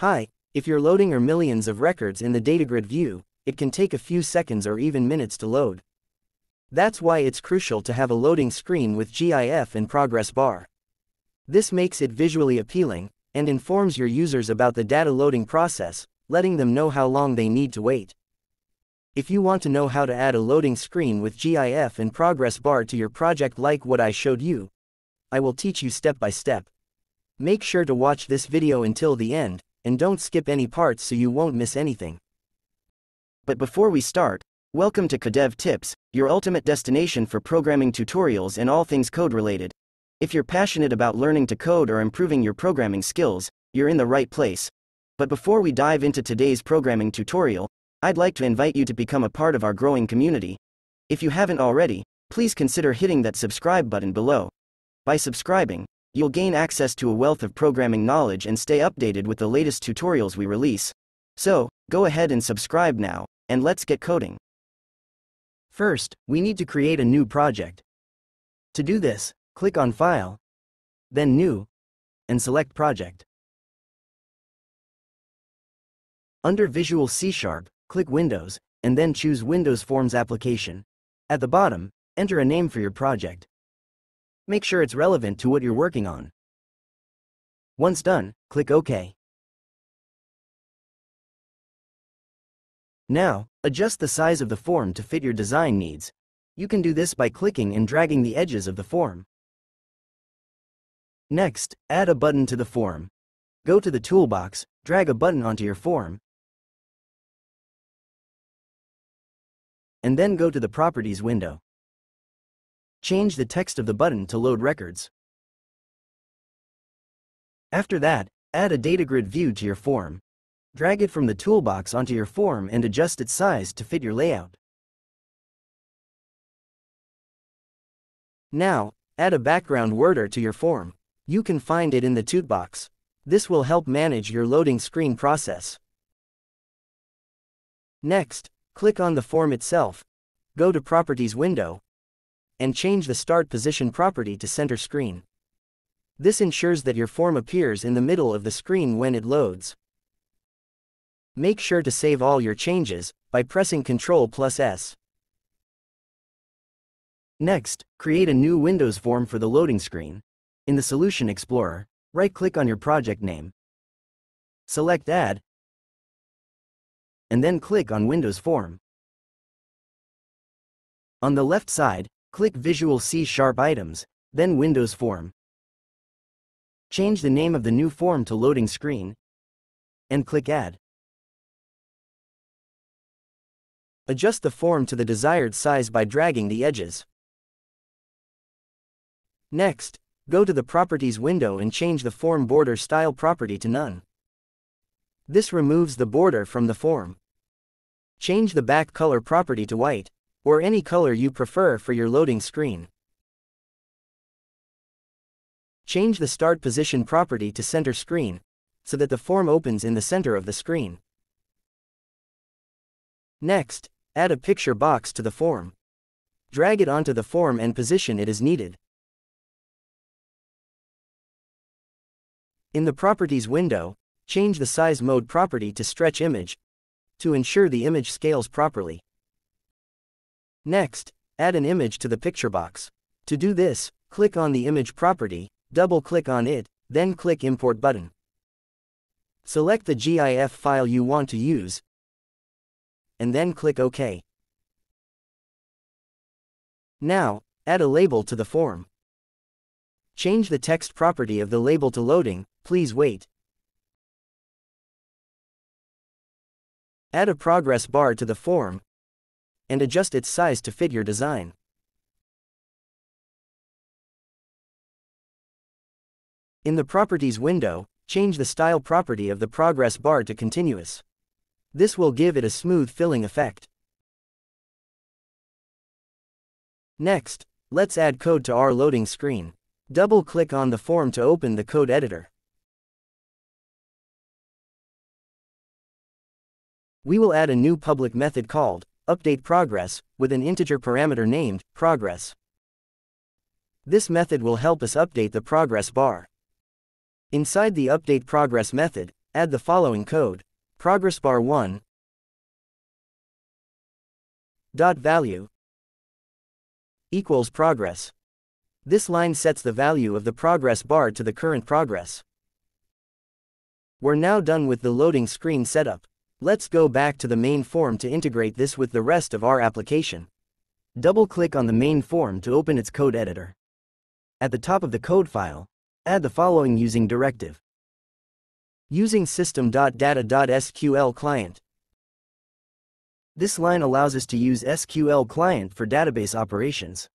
Hi, if you're loading or millions of records in the DataGrid view, it can take a few seconds or even minutes to load. That's why it's crucial to have a loading screen with GIF and progress bar. This makes it visually appealing, and informs your users about the data loading process, letting them know how long they need to wait. If you want to know how to add a loading screen with GIF and progress bar to your project like what I showed you, I will teach you step by step. Make sure to watch this video until the end, and don't skip any parts so you won't miss anything. But before we start, welcome to Ka-Dev Tips, your ultimate destination for programming tutorials and all things code related. If you're passionate about learning to code or improving your programming skills, you're in the right place. But before we dive into today's programming tutorial, I'd like to invite you to become a part of our growing community. If you haven't already, please consider hitting that subscribe button below. By subscribing, you'll gain access to a wealth of programming knowledge and stay updated with the latest tutorials we release. So, go ahead and subscribe now, and let's get coding. First, we need to create a new project. To do this, click on File, then New, and select Project. Under Visual C Sharp, click Windows, and then choose Windows Forms application. At the bottom, enter a name for your project. Make sure it's relevant to what you're working on. Once done, click OK. Now, adjust the size of the form to fit your design needs. You can do this by clicking and dragging the edges of the form. Next, add a button to the form. Go to the toolbox, drag a button onto your form, and then go to the Properties window. Change the text of the button to load records. After that, add a DataGrid view to your form. Drag it from the toolbox onto your form and adjust its size to fit your layout. Now, add a background worker to your form. You can find it in the toolbox. This will help manage your loading screen process. Next, click on the form itself, go to Properties window, and change the Start Position property to Center Screen. This ensures that your form appears in the middle of the screen when it loads. Make sure to save all your changes by pressing Ctrl plus S. Next, create a new Windows form for the loading screen. In the Solution Explorer, right-click on your project name. Select Add, and then click on Windows Form. On the left side, click Visual C Sharp Items, then Windows Form. Change the name of the new form to Loading Screen, and click Add. Adjust the form to the desired size by dragging the edges. Next, Go to the Properties window and change the Form Border Style property to None. This removes the border from the form. Change the back color property to white, or any color you prefer for your loading screen. Change the Start Position property to Center Screen, so that the form opens in the center of the screen. Next, add a picture box to the form. Drag it onto the form and position it as needed. In the Properties window, change the Size Mode property to Stretch Image to ensure the image scales properly. Next, add an image to the picture box. To do this, click on the image property, double-click on it, then click Import button. Select the GIF file you want to use, and then click OK. Now, add a label to the form. Change the text property of the label to loading, Please wait. Add a progress bar to the form and adjust its size to fit your design. In the Properties window, change the style property of the progress bar to continuous. This will give it a smooth filling effect. Next, let's add code to our loading screen. Double-click on the form to open the code editor. We will add a new public method called update progress with an integer parameter named progress. This method will help us update the progress bar. Inside the update progress method, add the following code. Progress bar 1 dot value equals progress. This line sets the value of the progress bar to the current progress. We're now done with the loading screen setup. Let's go back to the main form to integrate this with the rest of our application. Double-click on the main form to open its code editor. At the top of the code file, add the following using directive. Using system.data.sql client. This line allows us to use SQL client for database operations.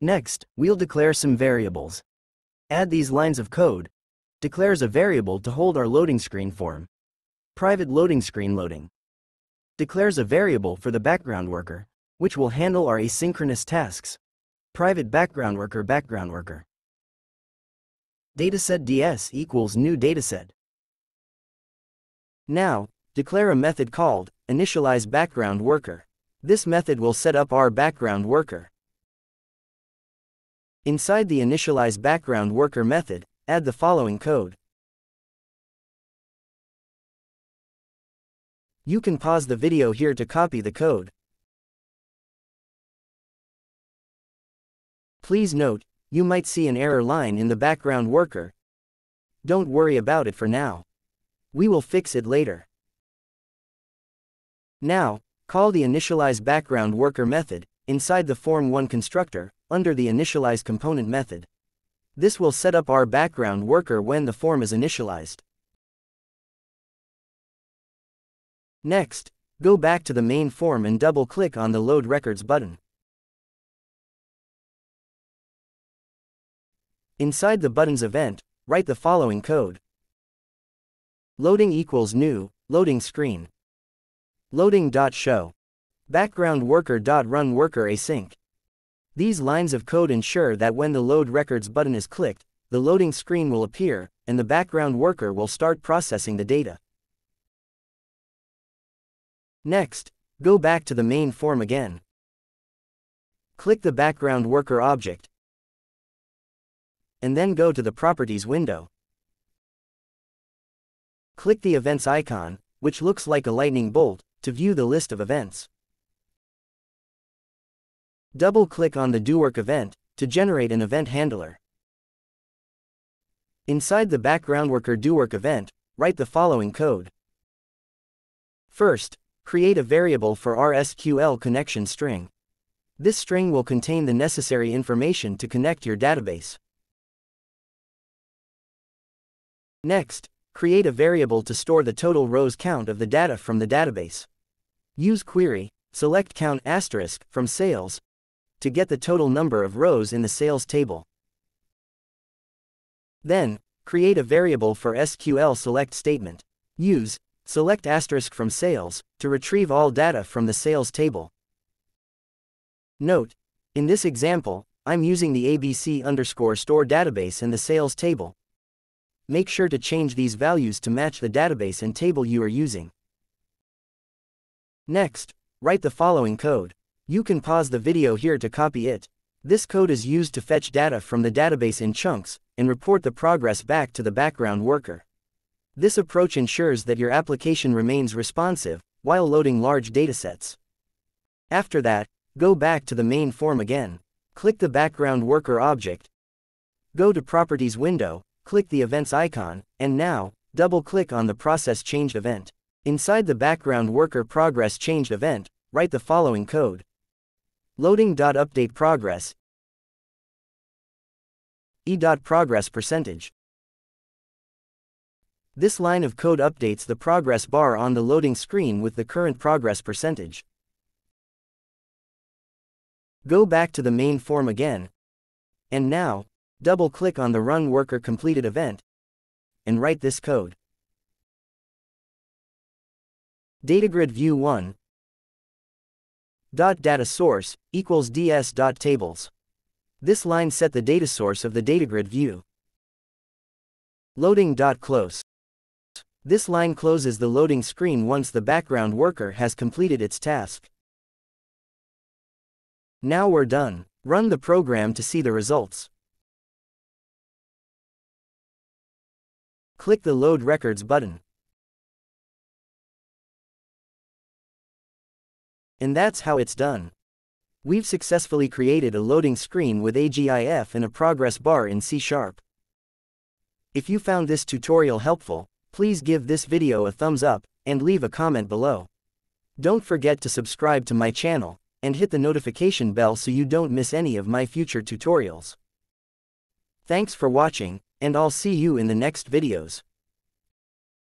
Next, we'll declare some variables. Add these lines of code, declares a variable to hold our loading screen form. Private loading screen loading. Declares a variable for the background worker, which will handle our asynchronous tasks. Private background worker background worker. Dataset ds equals new dataset. Now, declare a method called initialize background worker. This method will set up our background worker. Inside the initialize background worker method, add the following code. You can pause the video here to copy the code. Please note, you might see an error line in the background worker. Don't worry about it for now. We will fix it later. Now, call the initialize background worker method inside the form1 constructor under the initialize component method. This will set up our background worker when the form is initialized. Next, go back to the main form and double-click on the Load Records button. Inside the button's event, write the following code. Loading equals new, loading screen. Loading.show. Background worker.run worker async. These lines of code ensure that when the Load Records button is clicked, the loading screen will appear, and the background worker will start processing the data. Next, go back to the main form again. Click the background worker object, and then go to the Properties window. Click the Events icon, which looks like a lightning bolt, to view the list of events. Double-click on the DoWork event to generate an event handler. Inside the background worker DoWork event, write the following code. First, create a variable for our SQL connection string. This string will contain the necessary information to connect your database. Next, create a variable to store the total rows count of the data from the database. Use query, select count asterisk from sales to get the total number of rows in the sales table. Then, create a variable for SQL select statement. Use select asterisk from sales to retrieve all data from the sales table. Note, in this example, I'm using the ABC underscore store database in the sales table. Make sure to change these values to match the database and table you are using. Next, write the following code. You can pause the video here to copy it. This code is used to fetch data from the database in chunks and report the progress back to the background worker. This approach ensures that your application remains responsive while loading large datasets. After that, go back to the main form again. Click the background worker object. Go to Properties window, click the Events icon, and now, double-click on the Progress Changed event. Inside the background worker progress changed event, write the following code. Loading.update progress e.progress percentage. This line of code updates the progress bar on the loading screen with the current progress percentage. Go back to the main form again. And now, double-click on the Run Worker Completed event and write this code. Datagrid view 1 dot data source equals ds dot tables. This line set the data source of the datagrid view. Loading dot close. This line closes the loading screen once the background worker has completed its task. Now we're done. Run the program to see the results. Click the Load Records button. And that's how it's done. We've successfully created a loading screen with AGIF and a progress bar in C Sharp. If you found this tutorial helpful, please give this video a thumbs up, and leave a comment below. Don't forget to subscribe to my channel, and hit the notification bell so you don't miss any of my future tutorials. Thanks for watching, and I'll see you in the next videos.